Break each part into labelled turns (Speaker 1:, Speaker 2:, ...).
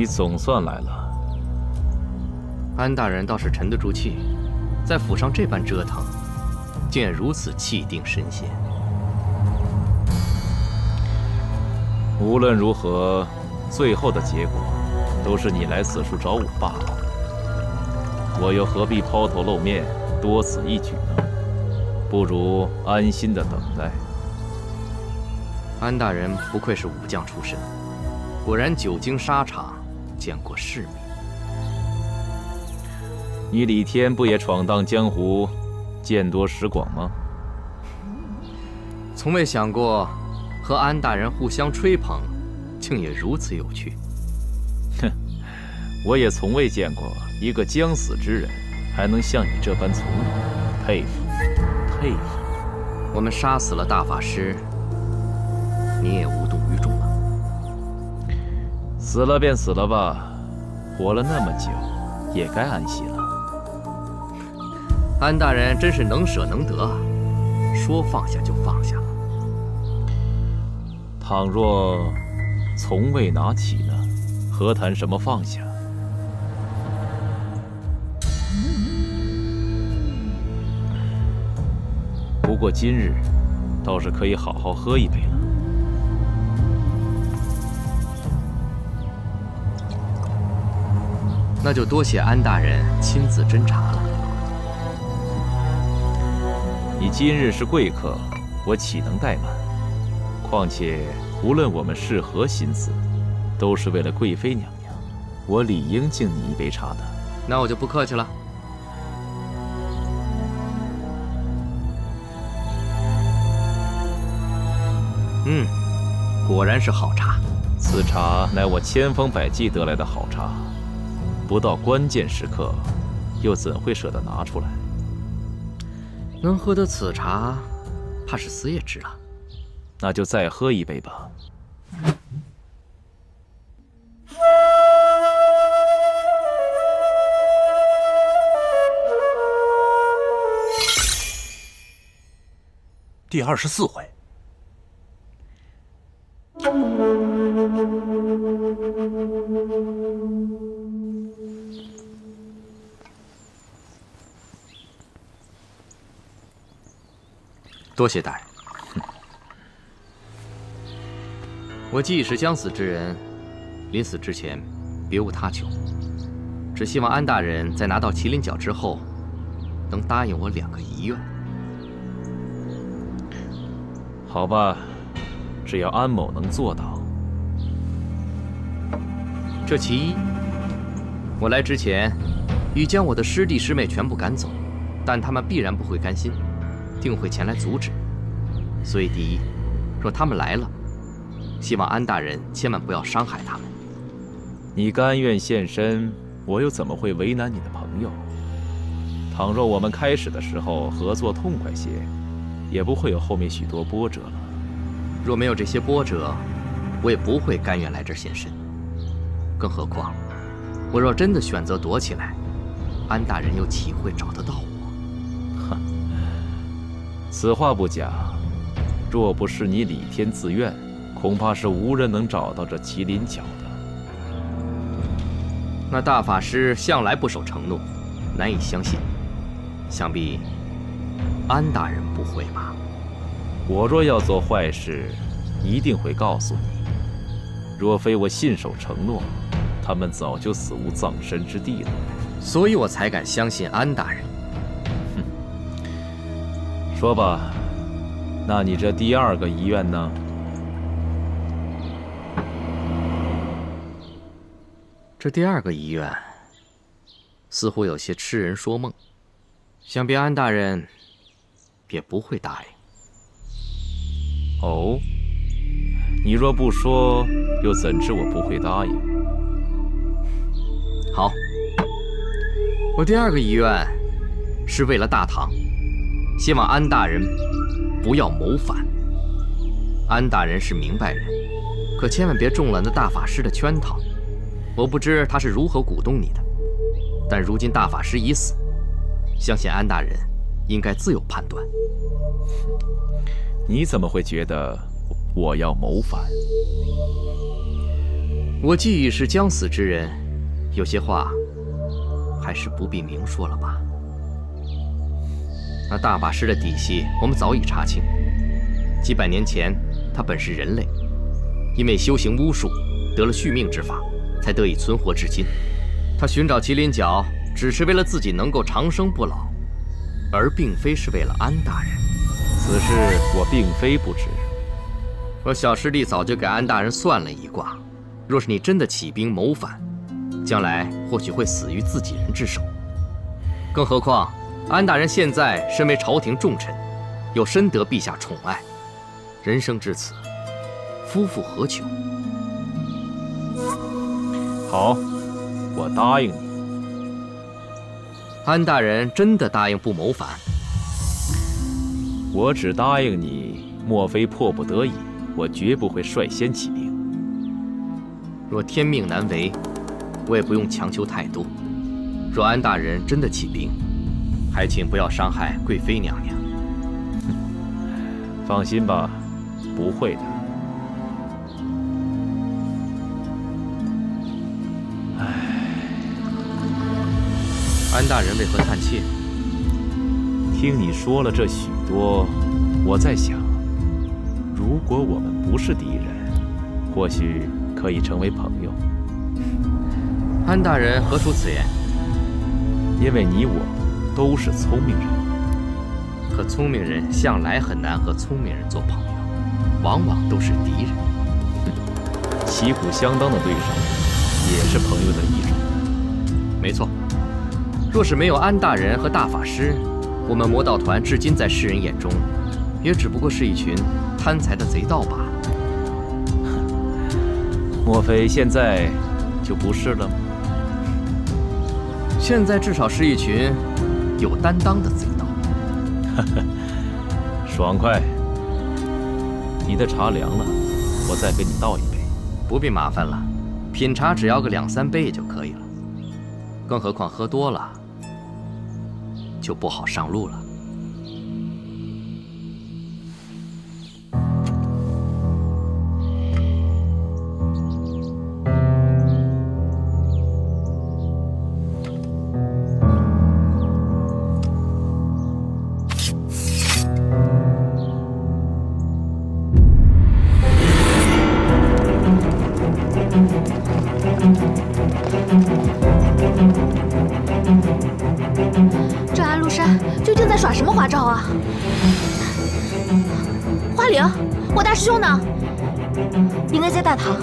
Speaker 1: 你总算来了。
Speaker 2: 安大人倒是沉得住气，在府上这般折腾，竟也如此气定神闲。
Speaker 1: 无论如何，最后的结果都是你来此处找我罢了。我又何必抛头露面，多此一举呢？不如安心的等待。
Speaker 2: 安大人不愧是武将出身，果然久经沙场，见过世面。
Speaker 1: 你李天不也闯荡江湖，见多识广吗？
Speaker 2: 从未想过。和安大人互相吹捧，竟也如此有趣。
Speaker 1: 哼，我也从未见过一个将死之人还能像你这般从容，佩服，佩服。
Speaker 2: 我们杀死了大法师，你也无。
Speaker 1: 死了便死了吧，活了那么久，也该安息了。
Speaker 2: 安大人真是能舍能得，说放下就放下了。
Speaker 1: 倘若从未拿起呢，何谈什么放下？不过今日倒是可以好好喝一杯了。
Speaker 2: 那就多谢安大人亲自斟茶了。
Speaker 1: 你今日是贵客，我岂能怠慢？况且，无论我们是何心思，都是为了贵妃娘娘，我理应敬你一杯茶的。
Speaker 2: 那我就不客气了。嗯，果然是好茶。
Speaker 1: 此茶乃我千方百计得来的好茶，不到关键时刻，又怎会舍得拿出来？
Speaker 2: 能喝得此茶，怕是死也值了。
Speaker 1: 那就再喝一杯吧。
Speaker 3: 第二十四回，
Speaker 2: 多谢大人。我既已是将死之人，临死之前，别无他求，只希望安大人在拿到麒麟角之后，能答应我两个遗愿。
Speaker 1: 好吧，只要安某能做到。
Speaker 2: 这其一，我来之前已将我的师弟师妹全部赶走，但他们必然不会甘心，定会前来阻止。所以，第一，若他们来了，希望安大人千万不要伤害他们。
Speaker 1: 你甘愿献身，我又怎么会为难你的朋友？倘若我们开始的时候合作痛快些，也不会有后面许多波折了。
Speaker 2: 若没有这些波折，我也不会甘愿来这儿献身。更何况，我若真的选择躲起来，安大人又岂会找得到我？
Speaker 1: 哼，此话不假。若不是你李天自愿。恐怕是无人能找到这麒麟角的。
Speaker 2: 那大法师向来不守承诺，难以相信。想必安大人不会吧？
Speaker 1: 我若要做坏事，一定会告诉你。若非我信守承诺，他们早就死无葬身之地了。
Speaker 2: 所以我才敢相信安大人。
Speaker 1: 哼，说吧，那你这第二个遗愿呢？
Speaker 2: 这第二个遗愿，似乎有些痴人说梦，想必安大人也不会答
Speaker 1: 应。哦，你若不说，又怎知我不会答应？
Speaker 2: 好，我第二个遗愿是为了大唐，希望安大人不要谋反。安大人是明白人，可千万别中了那大法师的圈套。我不知他是如何鼓动你的，但如今大法师已死，相信安大人应该自有判断。
Speaker 1: 你怎么会觉得我要谋反？
Speaker 2: 我既已是将死之人，有些话还是不必明说了吧。那大法师的底细，我们早已查清。几百年前，他本是人类，因为修行巫术，得了续命之法，才得以存活至今。他寻找麒麟角，只是为了自己能够长生不老，而并非是为了安大人。
Speaker 1: 此事我并非不知。
Speaker 2: 我小师弟早就给安大人算了一卦，若是你真的起兵谋反，将来或许会死于自己人之手。更何况，安大人现在身为朝廷重臣，又深得陛下宠爱，人生至此，夫复何求？
Speaker 1: 好，我答应你。
Speaker 2: 安大人真的答应不谋反？
Speaker 1: 我只答应你，莫非迫不得已。我绝不会率先起兵。
Speaker 2: 若天命难违，我也不用强求太多。若安大人真的起兵，还请不要伤害贵妃娘娘。
Speaker 1: 放心吧，不会的。
Speaker 2: 唉，安大人为何叹气？
Speaker 1: 听你说了这许多，我在想。如果我们不是敌人，或许可以成为朋友。
Speaker 2: 安大人何出此言？
Speaker 1: 因为你我都是聪明人，
Speaker 2: 可聪明人向来很难和聪明人做朋友，往往都是敌人。
Speaker 1: 旗鼓相当的对手，也是朋友的一种。
Speaker 2: 没错，若是没有安大人和大法师，我们魔道团至今在世人眼中，也只不过是一群。贪财的贼盗罢了。
Speaker 1: 莫非现在就不是了吗？
Speaker 2: 现在至少是一群有担当的贼盗。
Speaker 1: 爽快！你的茶凉了，我再给你倒一杯。
Speaker 2: 不必麻烦了，品茶只要个两三杯也就可以了。更何况喝多了，就不好上路了。
Speaker 3: 师兄呢？应该在大堂，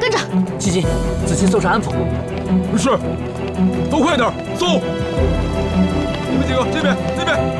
Speaker 3: 跟着。
Speaker 4: 七七，仔细搜查安抚。
Speaker 5: 是，都快点，搜！你们几个这边，这边。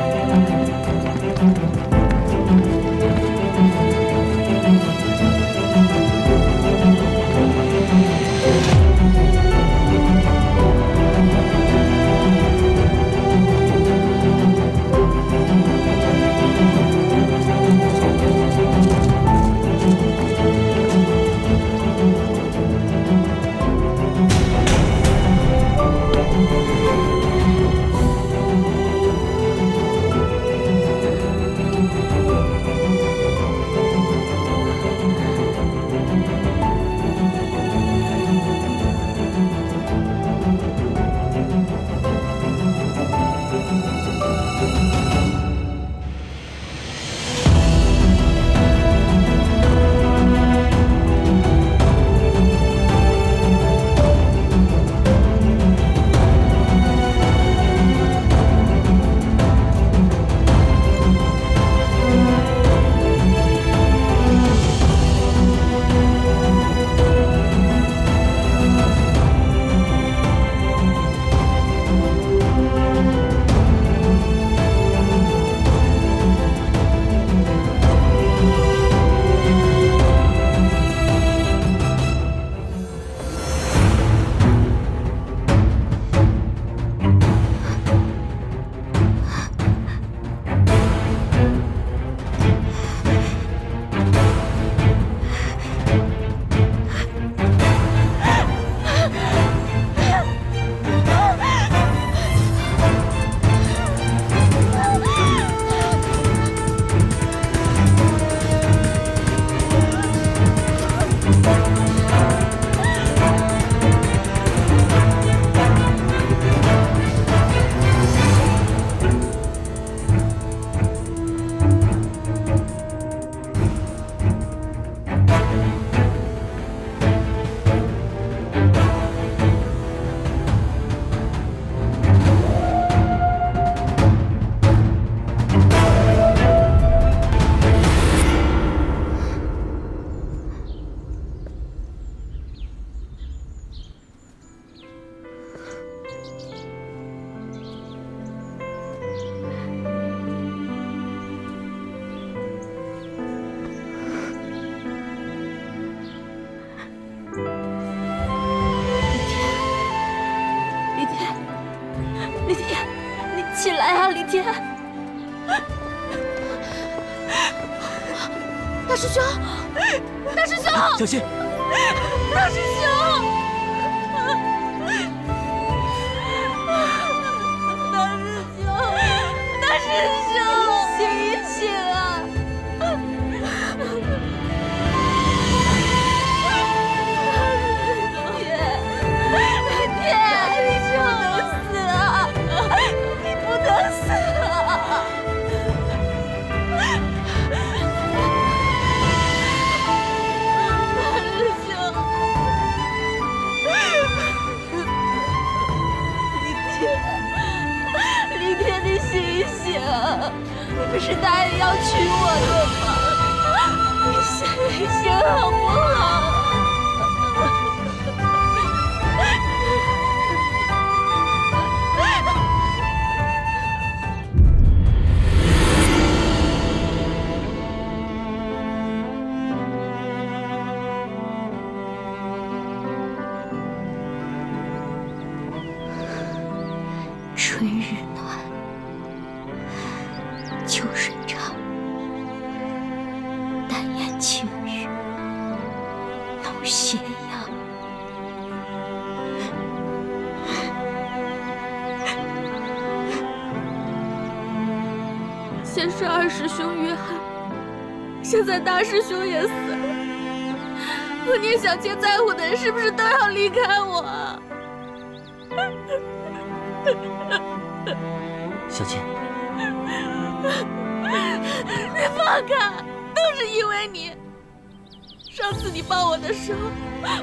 Speaker 6: 上次你抱我的时候，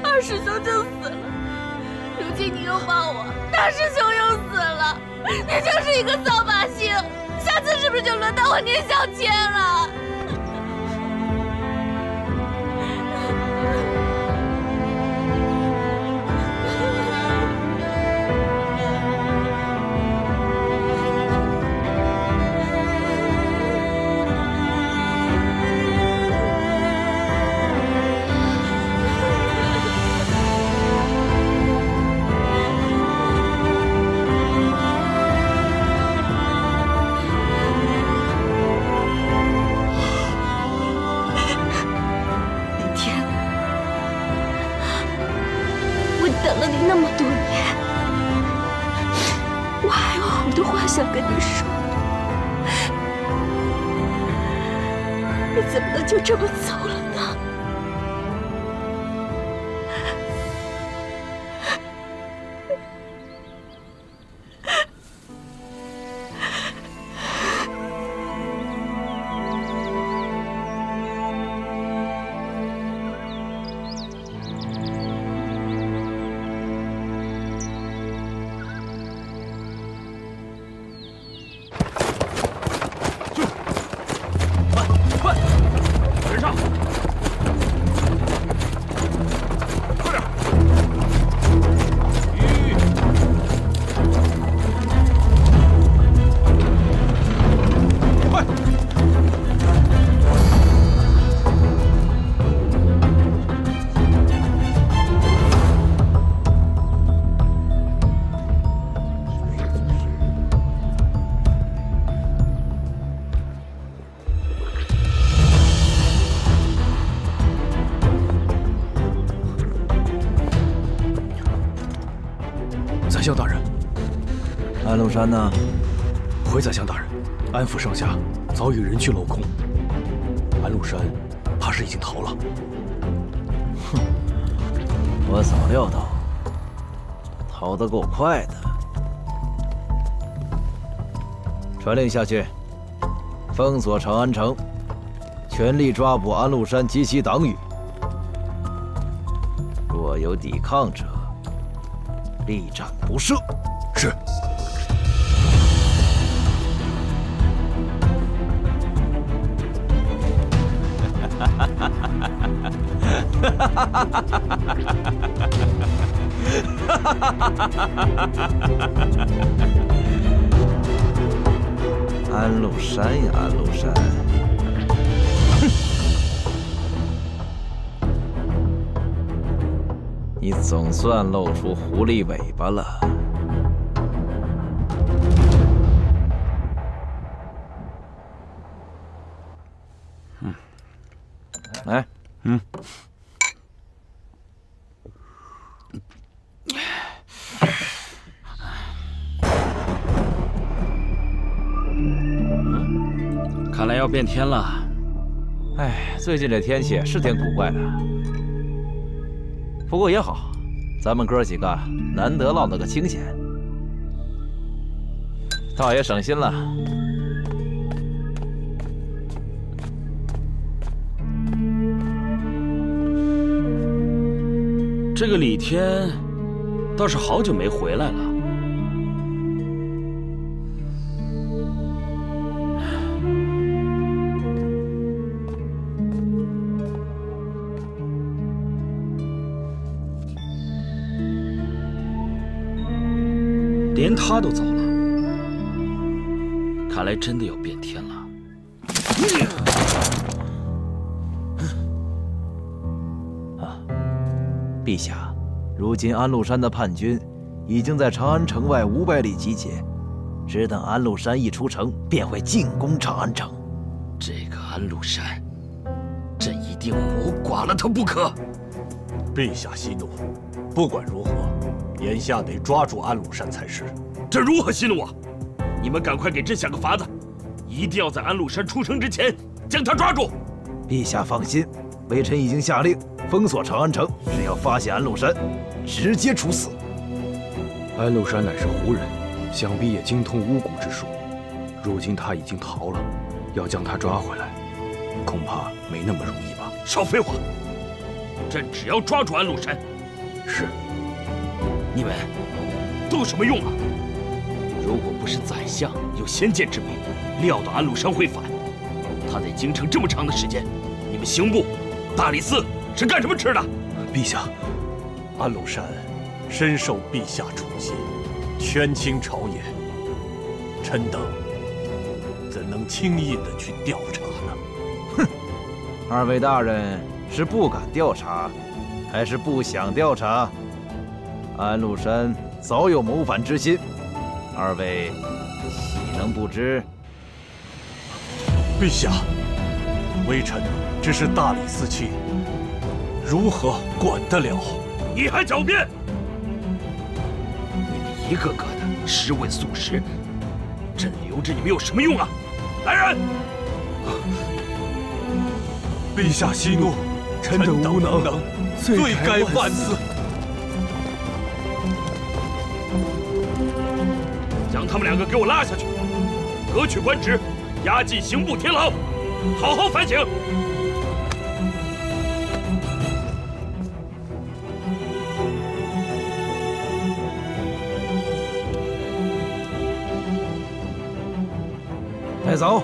Speaker 6: 二师兄就死了，如今你又抱我，大师兄又死了，你就是一个扫把星。下次是不是就轮到我聂小倩了？
Speaker 7: 山呢？
Speaker 5: 回宰相大人，安府上下早已人去楼空，安禄山怕是已经逃了。
Speaker 7: 哼我早料到，逃得够快的。传令下去，封锁长安城，全力抓捕安禄山及其党羽。若有抵抗者，力斩不赦。安禄山呀，安禄山！哼！你总算露出狐狸尾巴了。嗯，来，
Speaker 8: 嗯。
Speaker 9: 看来要变天了。
Speaker 7: 哎，最近这天气是挺古怪的，不过也好，咱们哥几个难得落了个清闲，倒也省心了。
Speaker 9: 这个李天倒是好久没回来了。他都走了，看来真的要变天了。
Speaker 7: 啊，陛下，如今安禄山的叛军已经在长安城外五百里集结，只等安禄山一出城，便会进攻长安城。
Speaker 9: 这个安禄山，朕一定活剐了他不可。
Speaker 10: 陛下息怒，不管如何。眼下得抓住安禄山才是。
Speaker 9: 这如何息怒啊？你们赶快给朕想个法子，一定要在安禄山出城之前将他抓住。
Speaker 7: 陛下放心，微臣已经下令封锁长安城，只要发现安禄山，直接处死。
Speaker 10: 安禄山乃是胡人，想必也精通巫蛊之术。如今他已经逃了，要将他抓回来，恐怕没那么容易吧？
Speaker 9: 少废话！朕只要抓住安禄山。
Speaker 10: 是。
Speaker 9: 你们都有什么用啊？如果不是宰相有先见之明，料到安禄山会反，他在京城这么长的时间，你们刑部、大理寺是干什么吃的？
Speaker 10: 陛下，安禄山深受陛下宠信，权倾朝野，臣等怎能轻易的去调查呢？
Speaker 7: 哼，二位大人是不敢调查，还是不想调查？安禄山早有谋反之心，二位岂能不知？
Speaker 10: 陛下，微臣只是大理寺卿，如何管得了？
Speaker 9: 你还狡辩！你们一个个的尸位素食，朕留着你们有什么用啊？来人！
Speaker 10: 陛下息怒，臣等无能，罪该万死。
Speaker 9: 你们两个给我拉下去，革去官职，押进刑部天牢，好好反省。
Speaker 7: 带走。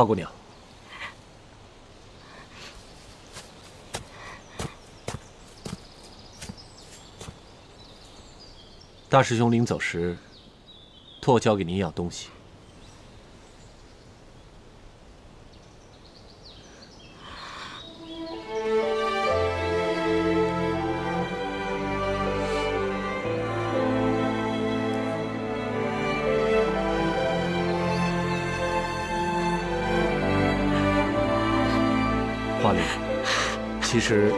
Speaker 10: 花姑娘，大师兄临走时托我交给你一样东西。实，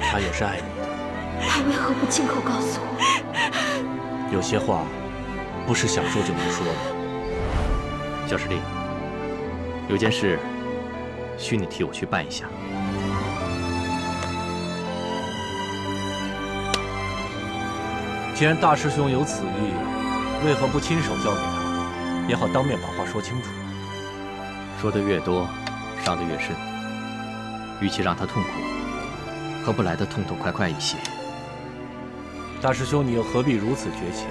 Speaker 10: 他也是爱你的。
Speaker 11: 他为何不亲口告诉我？
Speaker 10: 有些话，不是想说就能说的。
Speaker 2: 小师弟，有件事，需你替我去办一下。
Speaker 10: 既然大师兄有此意，为何不亲手交给他，也好当面把话说清楚？
Speaker 2: 说的越多。伤得越深，与其让他痛苦，何不来得痛痛快快一些？
Speaker 10: 大师兄，你又何必如此绝情？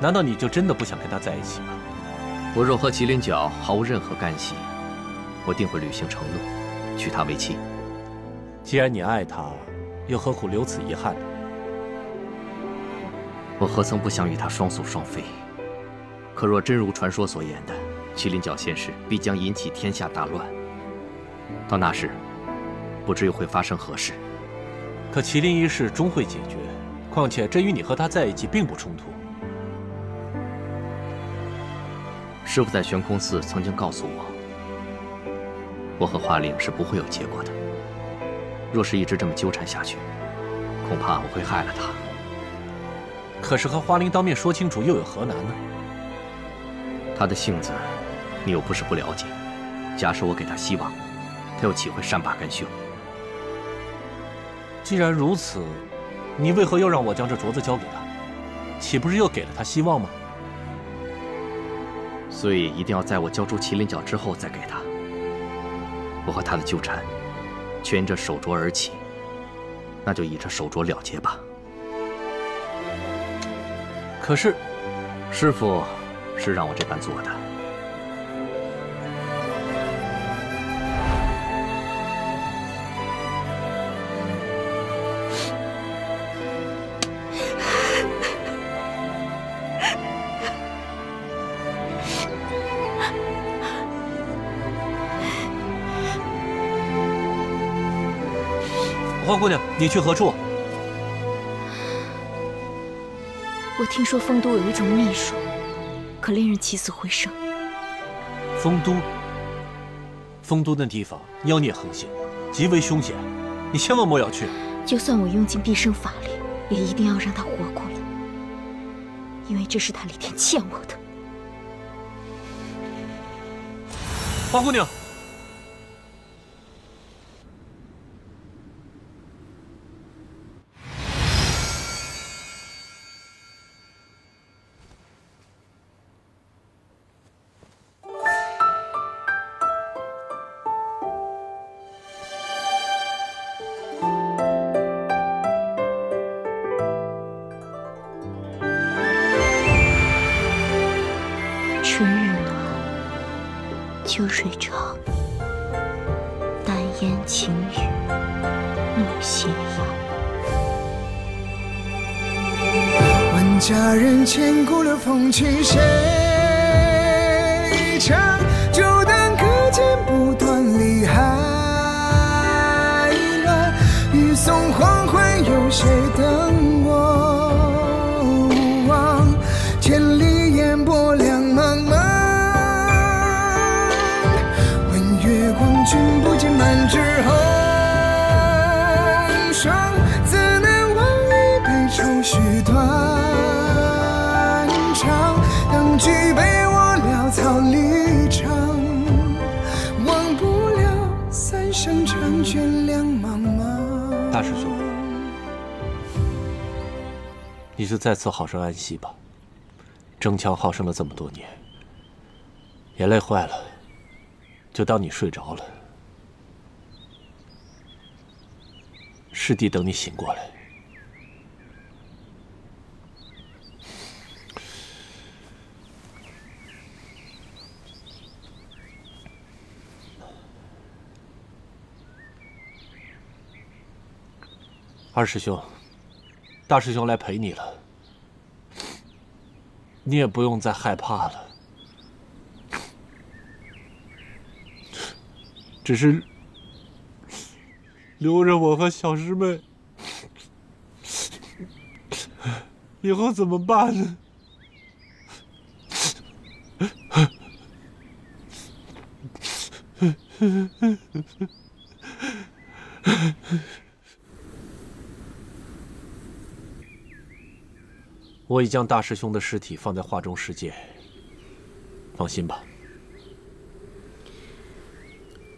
Speaker 10: 难道你就真的不想跟他在一起吗？
Speaker 2: 我若和麒麟角毫无任何干系，我定会履行承诺，娶她为妻。
Speaker 10: 既然你爱她，又何苦留此遗憾呢？
Speaker 2: 我何曾不想与她双宿双飞？可若真如传说所言的，麒麟角现世必将引起天下大乱。到那时，不知又会发生何事。
Speaker 10: 可麒麟一事终会解决，况且这与你和他在一起并不冲突。
Speaker 2: 师傅在悬空寺曾经告诉我，我和华灵是不会有结果的。若是一直这么纠缠下去，恐怕我会害了他。
Speaker 10: 可是和花灵当面说清楚又有何难呢？
Speaker 2: 他的性子，你又不是不了解。假使我给他希望，他又岂会善罢甘休？
Speaker 10: 既然如此，你为何又让我将这镯子交给他？岂不是又给了他希望吗？
Speaker 2: 所以一定要在我交出麒麟角之后再给他。我和他的纠缠，全因这手镯而起，那就以这手镯了结吧。
Speaker 10: 可是，
Speaker 2: 师傅是让我这般做的。
Speaker 10: 花姑娘，你去何处？
Speaker 11: 我听说丰都有一种秘术，可令人起死回生。
Speaker 10: 丰都，丰都那地方妖孽横行，极为凶险，你千万莫要去。
Speaker 11: 就算我用尽毕生法力，也一定要让他活过来，因为这是他李天欠我的。
Speaker 10: 花姑娘。
Speaker 12: 情
Speaker 10: 你就在此好生安息吧。争强好胜了这么多年，也累坏了，就当你睡着了。师弟等你醒过来。二师兄，大师兄来陪你了，你也不用再害怕了。只是留着我和小师妹，以后怎么办呢？我已将大师兄的尸体放在画中世界，放心吧。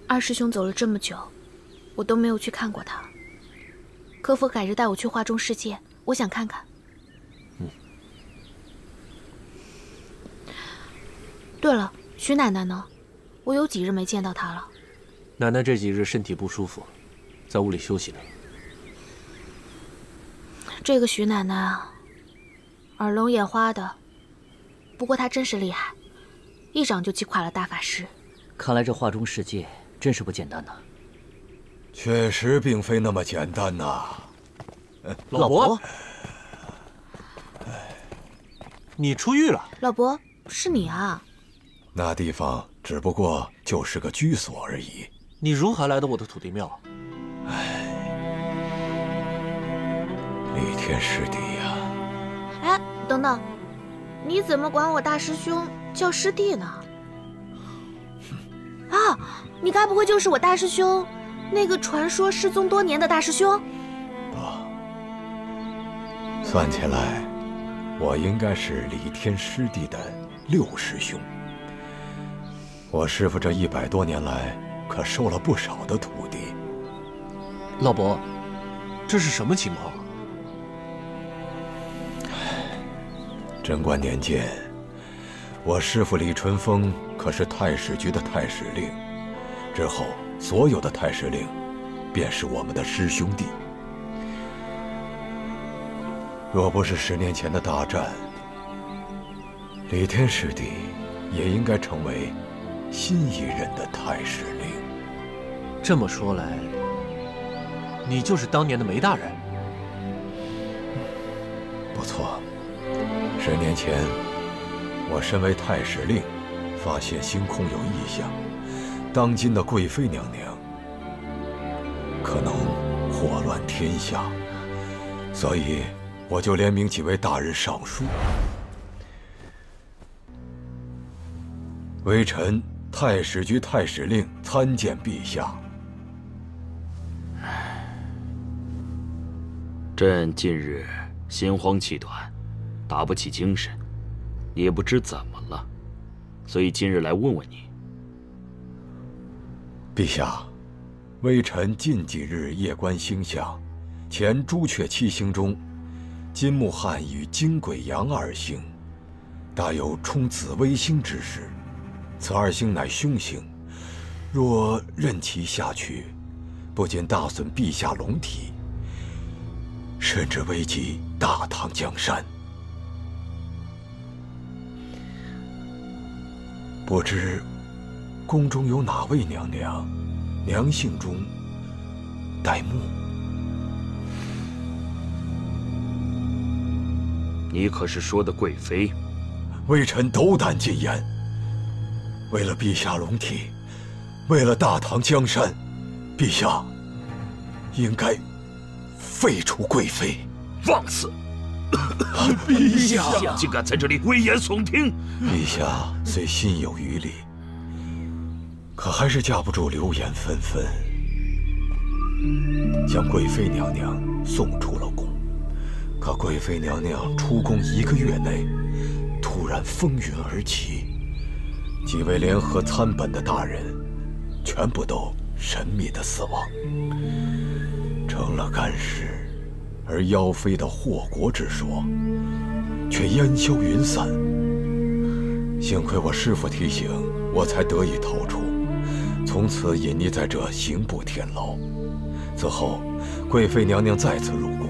Speaker 11: 二师兄走了这么久，我都没有去看过他。可否改日带我去画中世界？我想看看。
Speaker 10: 嗯。
Speaker 11: 对了，徐奶奶呢？我有几日没见到她了。
Speaker 10: 奶奶这几日身体不舒服，在屋里休息呢。
Speaker 11: 这个徐奶奶啊，耳聋眼花的，不过他真是厉害，一掌就击垮了大法师。
Speaker 4: 看来这画中世界真是不简单呐。
Speaker 13: 确实并非那么简单呐。
Speaker 5: 老伯，你出狱了？
Speaker 3: 老伯，是你啊？
Speaker 13: 那地方只不过就是个居所而已。
Speaker 5: 你如何来的我的土地庙？
Speaker 13: 哎李天师弟呀！
Speaker 3: 哎，等等，你怎么管我大师兄叫师弟呢？啊，你该不会就是我大师兄，那个传说失踪多年的大师兄？
Speaker 13: 算起来，我应该是李天师弟的六师兄。我师傅这一百多年来可收了不少的徒弟。
Speaker 5: 老伯，这是什么情况？
Speaker 13: 贞观年间，我师父李淳风可是太史局的太史令，之后所有的太史令，便是我们的师兄弟。若不是十年前的大战，李天师弟也应该成为新一任的太史令。
Speaker 5: 这么说来，你就是当年的梅大人。
Speaker 13: 不错，十年前，我身为太史令，发现星空有异象，当今的贵妃娘娘可能祸乱天下，所以。我就联名几位大人上书，微臣太史局太史令参见陛下。
Speaker 9: 朕近日心慌气短，打不起精神，也不知怎么了，所以今日来问问你。
Speaker 13: 陛下，微臣近几日夜观星象，前朱雀七星中。金木汉与金鬼阳二星，大有冲紫微星之势。此二星乃凶星，若任其下去，不仅大损陛下龙体，甚至危及大唐江山。不知宫中有哪位娘娘，娘姓中带木？
Speaker 9: 你可是说的贵妃？
Speaker 13: 微臣斗胆进言。为了陛下龙体，为了大唐江山，陛下应该废除贵妃。
Speaker 9: 放肆！陛下竟敢在这里危言耸听！
Speaker 13: 陛下虽心有余力，可还是架不住流言纷纷，将贵妃娘娘送出了宫。可贵妃娘娘出宫一个月内，突然风云而起，几位联合参本的大人，全部都神秘的死亡，成了干尸。而妖妃的祸国之说，却烟消云散。幸亏我师父提醒，我才得以逃出，从此隐匿在这刑部天牢。此后，贵妃娘娘再次入宫。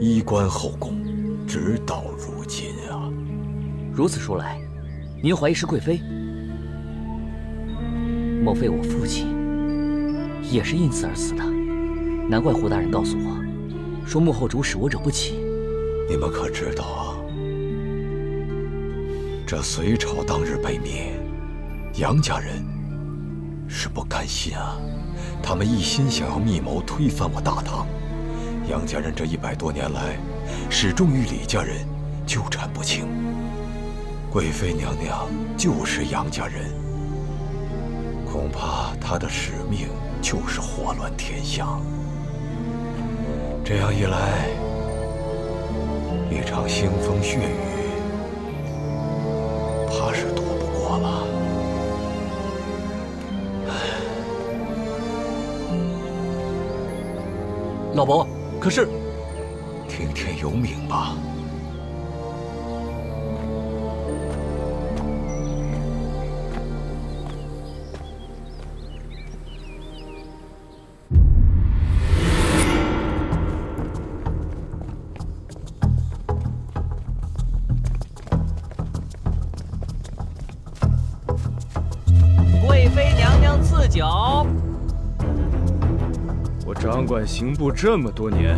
Speaker 13: 衣冠后宫，直到如今啊！
Speaker 4: 如此说来，您怀疑是贵妃？莫非我父亲也是因此而死的？难怪胡大人告诉我，说幕后主使我惹不起。
Speaker 13: 你们可知道啊？这隋朝当日被灭，杨家人是不甘心啊！他们一心想要密谋推翻我大唐。杨家人这一百多年来，始终与李家人纠缠不清。贵妃娘娘就是杨家人，恐怕她的使命就是祸乱天下。这样一来，一场腥风血雨，怕是躲不过了。
Speaker 5: 老伯。可是，
Speaker 13: 听天由命吧。
Speaker 5: 管刑部这么多年，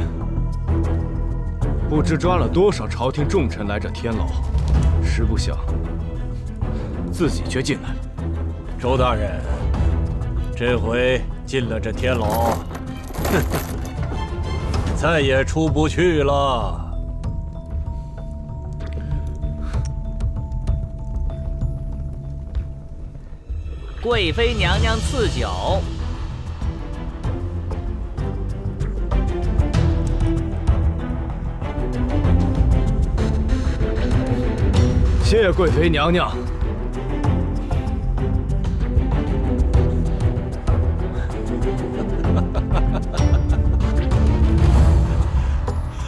Speaker 5: 不知抓了多少朝廷重臣来这天牢，实不想自己却进来了。
Speaker 13: 周大人，这回进了这天牢，再也出不去了。
Speaker 4: 贵妃娘娘赐酒。
Speaker 5: 谢贵妃娘娘。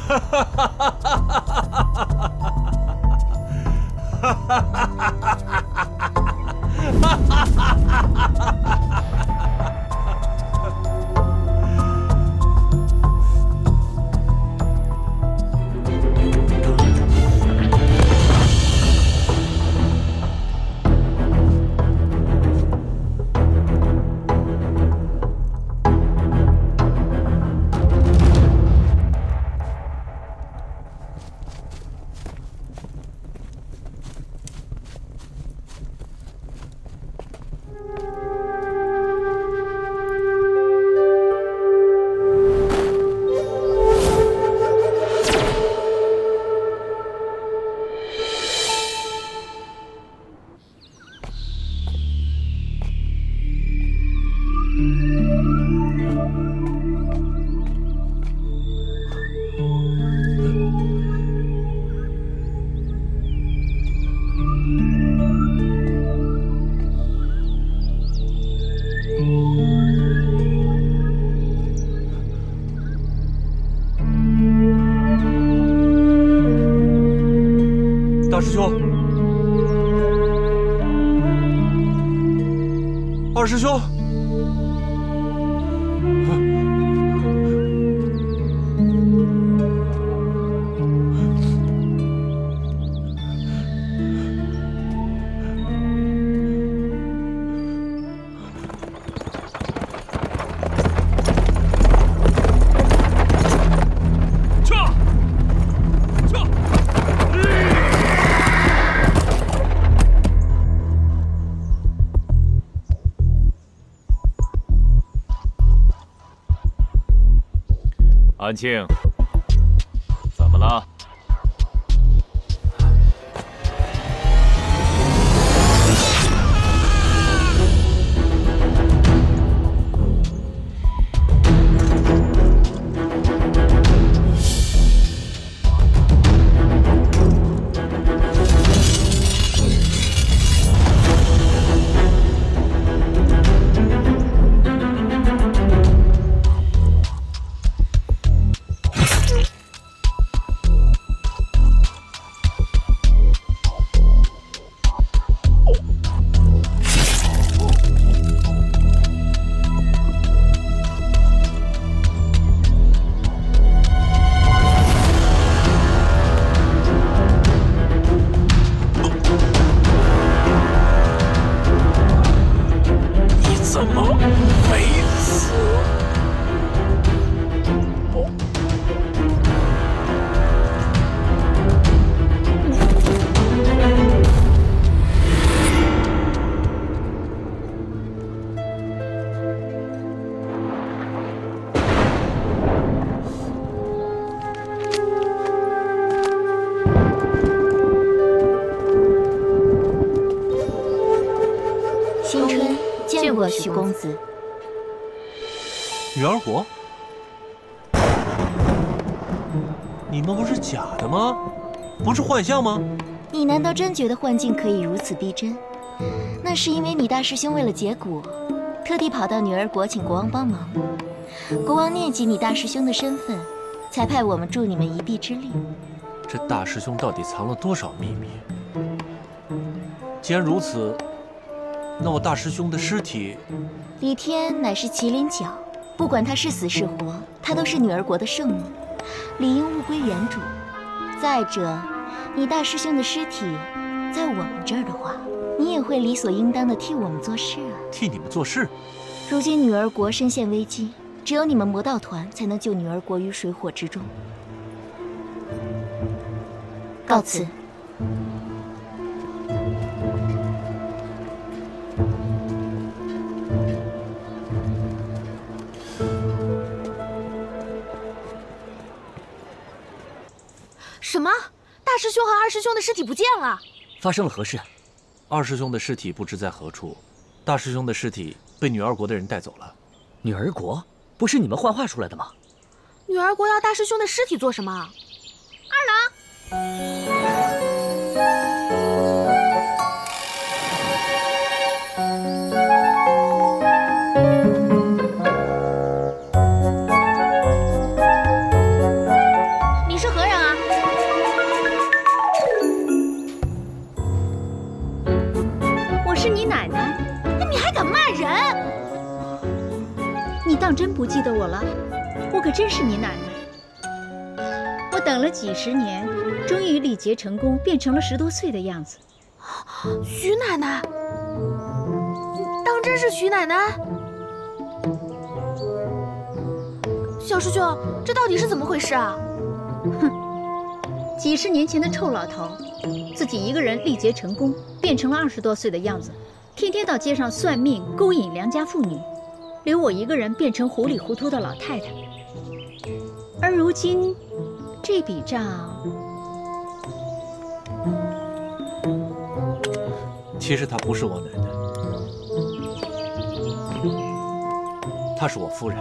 Speaker 13: 哈哈哈哈哈
Speaker 10: 师兄。
Speaker 1: 安庆，
Speaker 10: 国，你们不是假的吗？不是幻象吗？
Speaker 11: 你难道真觉得幻境可以如此逼真？那是因为你大师兄为了结果，特地跑到女儿国请国王帮忙。国王念及你大师兄的身份，才派我们助你们一臂之力。
Speaker 10: 这大师兄到底藏了多少秘密？既然如此。那我大师兄的尸体，
Speaker 11: 李天乃是麒麟角，不管他是死是活，他都是女儿国的圣女，理应物归原主。再者，你大师兄的尸体在我们这儿的话，你也会理所应当的替我们做事啊。
Speaker 10: 替你们做事？
Speaker 11: 如今女儿国深陷危机，只有你们魔道团才能救女儿国于水火之中。告辞。
Speaker 3: 师兄和二师兄的尸体不见了？
Speaker 4: 发生了何事？
Speaker 10: 二师兄的尸体不知在何处，大师兄的尸体被女儿国的人带走了。
Speaker 4: 女儿国不是你们幻化出来的吗？
Speaker 3: 女儿国要大师兄的尸体做什么？二郎，
Speaker 14: 不记得我了？我可真是你奶奶。我等了几十年，终于历劫成功，变成了十多岁的样子。
Speaker 3: 徐奶奶，当真是徐奶奶？小师兄，这到底是怎么回事啊？
Speaker 14: 哼，几十年前的臭老头，自己一个人历劫成功，变成了二十多岁的样子，天天到街上算命，勾引良家妇女，留我一个人变成糊里糊涂的老太太。而如今，这笔账，
Speaker 10: 其实她不是我奶奶，她是我夫人。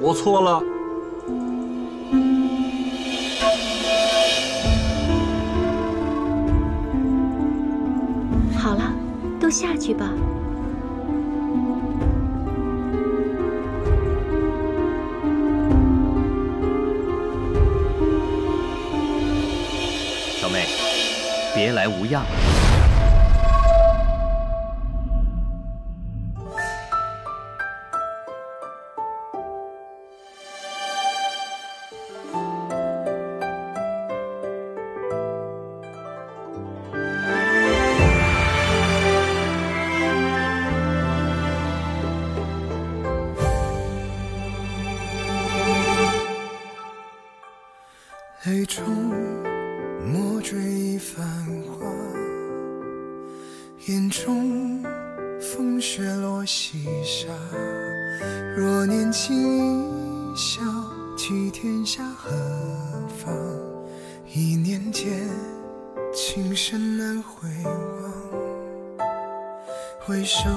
Speaker 10: 我错了。
Speaker 14: 都下去吧。
Speaker 2: 小妹，别来无恙。
Speaker 12: 泪中莫追忆繁华，眼中风雪落西沙。若年轻一笑，寄天下何方？一念间，情深难回望。回首，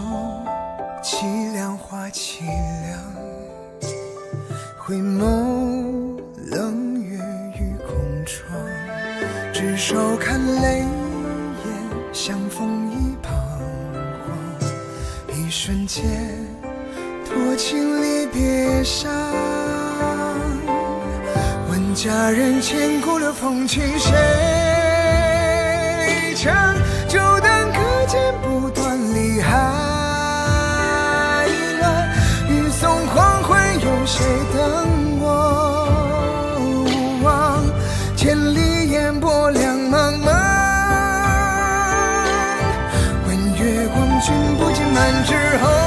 Speaker 12: 凄凉花凄凉，回眸，冷。执手看泪眼，相逢已彷徨。一瞬间，托情离别伤。问佳人千古留风情谁唱？就当可见不断离海乱。雨送黄昏，有谁等我见满